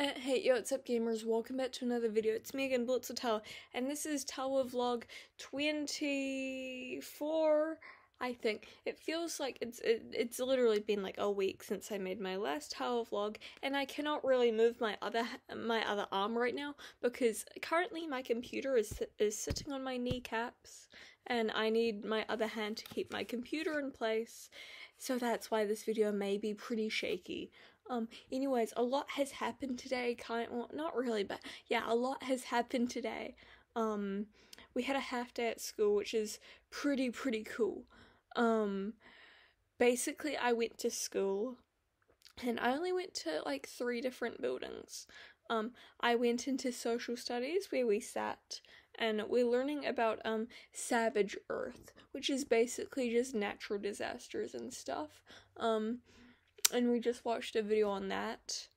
Uh, hey, yo, what's up, gamers? Welcome back to another video. It's me again, Blitzer Tawa, and this is Tawa Vlog 24, I think. It feels like it's it, it's literally been like a week since I made my last Tawa Vlog, and I cannot really move my other my other arm right now because currently my computer is is sitting on my kneecaps, and I need my other hand to keep my computer in place. So that's why this video may be pretty shaky. Um, anyways, a lot has happened today, kind well, not really, but yeah, a lot has happened today. Um, we had a half day at school, which is pretty, pretty cool. Um, basically, I went to school, and I only went to like three different buildings. Um, I went into social studies where we sat and we're learning about um savage earth, which is basically just natural disasters and stuff. Um, and we just watched a video on that.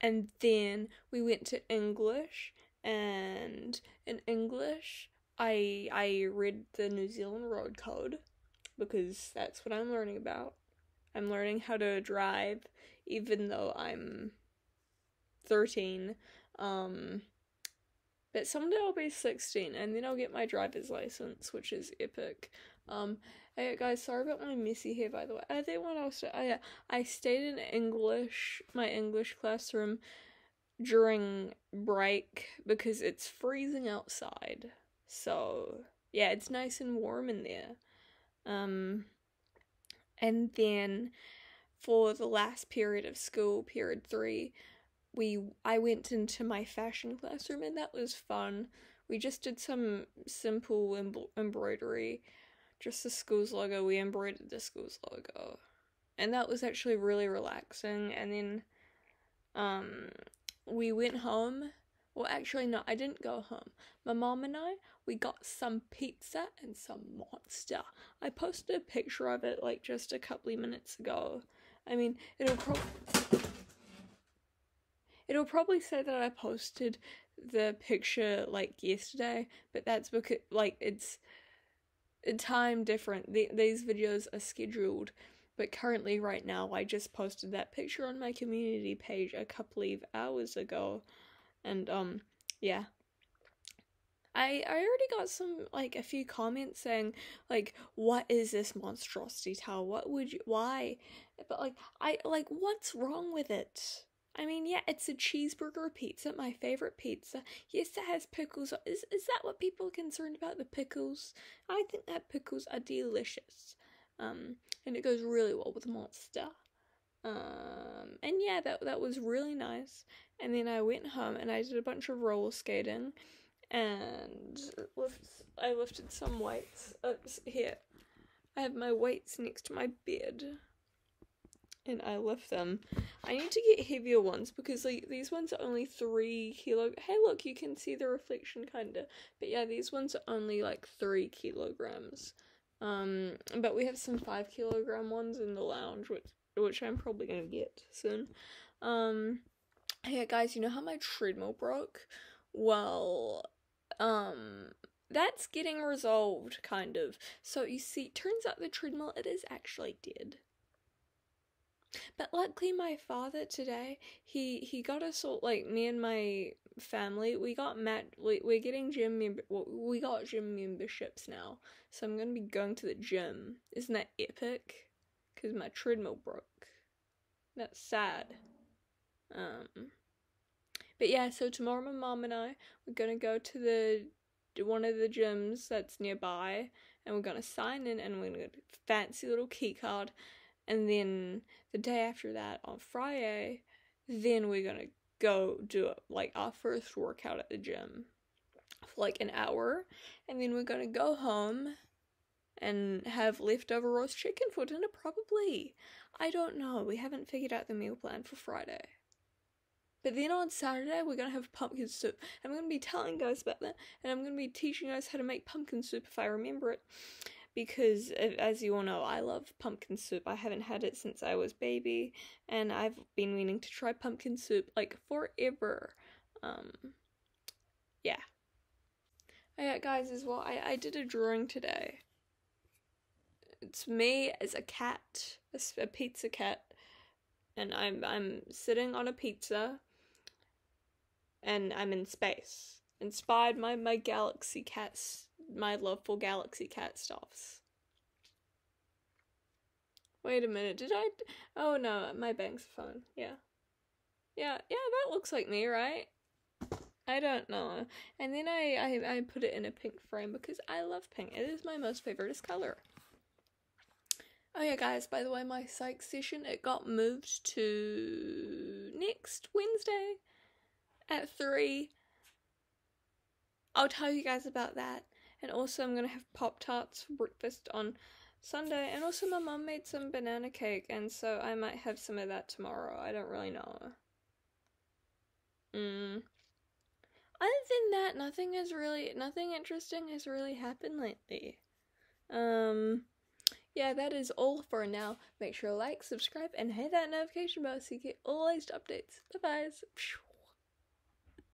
And then we went to English, and in English, I I read the New Zealand Road Code because that's what I'm learning about. I'm learning how to drive, even though I'm 13. Um, but someday I'll be 16, and then I'll get my driver's license, which is epic. Um, Hey guys, sorry about my messy hair by the way. I think what else oh yeah, I stayed in English, my English classroom during break because it's freezing outside. So yeah, it's nice and warm in there. Um and then for the last period of school, period three, we I went into my fashion classroom and that was fun. We just did some simple embroidery just the school's logo. We embroidered the school's logo. And that was actually really relaxing. And then um we went home. Well, actually, no, I didn't go home. My mom and I, we got some pizza and some monster. I posted a picture of it like just a couple of minutes ago. I mean, it'll probably it'll probably say that I posted the picture like yesterday, but that's because like it's time different. The, these videos are scheduled, but currently, right now, I just posted that picture on my community page a couple of hours ago, and um, yeah. I I already got some like a few comments saying like what is this monstrosity Tawa? What would you why? But like I like what's wrong with it? I mean, yeah, it's a cheeseburger pizza, my favorite pizza. Yes, it has pickles. Is is that what people are concerned about? The pickles? I think that pickles are delicious. Um, and it goes really well with monster. Um, and yeah, that that was really nice. And then I went home and I did a bunch of roller skating, and lift, I lifted some weights. Uh, here, I have my weights next to my bed and I lift them. I need to get heavier ones because like these ones are only three kilo. Hey, look, you can see the reflection kinda. But yeah, these ones are only like three kilograms. Um, but we have some five kilogram ones in the lounge, which which I'm probably gonna get soon. Um, yeah, guys, you know how my treadmill broke? Well, um, that's getting resolved, kind of. So you see, turns out the treadmill it is actually dead. But luckily, my father today he he got us all like me and my family. We got mat. We, we're getting gym member. we got gym memberships now, so I'm gonna be going to the gym. Isn't that epic? Cause my treadmill broke. That's sad. Um. But yeah, so tomorrow my mom and I we're gonna go to the one of the gyms that's nearby, and we're gonna sign in, and we're gonna get a fancy little key card and then the day after that on Friday, then we're gonna go do like our first workout at the gym for like an hour, and then we're gonna go home and have leftover roast chicken for dinner. Probably, I don't know. We haven't figured out the meal plan for Friday. But then on Saturday, we're gonna have pumpkin soup. I'm gonna be telling guys about that, and I'm gonna be teaching guys how to make pumpkin soup if I remember it because as you all know, I love pumpkin soup. I haven't had it since I was baby, and I've been meaning to try pumpkin soup like forever. Um, yeah. Yeah, guys, as well, I, I did a drawing today. It's me as a cat, a, a pizza cat, and I'm I'm sitting on a pizza, and I'm in space. Inspired by my galaxy cats, my love for galaxy cat stuffs. Wait a minute, did I? Oh no, my bank's phone. Yeah. Yeah, yeah, that looks like me, right? I don't know. And then I, I, I put it in a pink frame because I love pink. It is my most favorite color. Oh yeah, guys, by the way, my psych session, it got moved to next Wednesday at 3. I'll tell you guys about that. And also I'm to have Pop-Tarts for breakfast on Sunday. And also my mom made some banana cake, and so I might have some of that tomorrow. I don't really know. Mm. Other than that, nothing has really, nothing interesting has really happened lately. Um, yeah, that is all for now. Make sure to like, subscribe, and hit that notification bell so you get all latest updates. Bye bye.